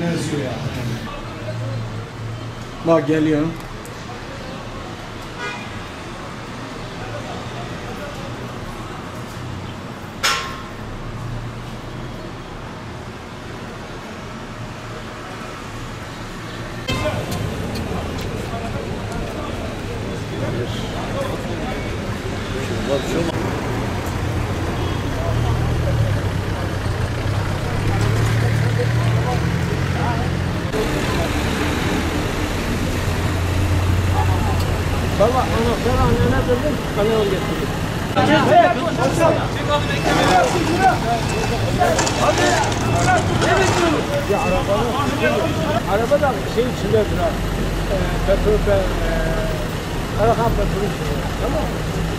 içine esiyor ya. Bak geliyor. Baba anahtarı annene verdim, kamyon getirdim. Ya arabanın araba da şey içinde durar. E, petrol e, Karakan petrol içinde. Tamam mı?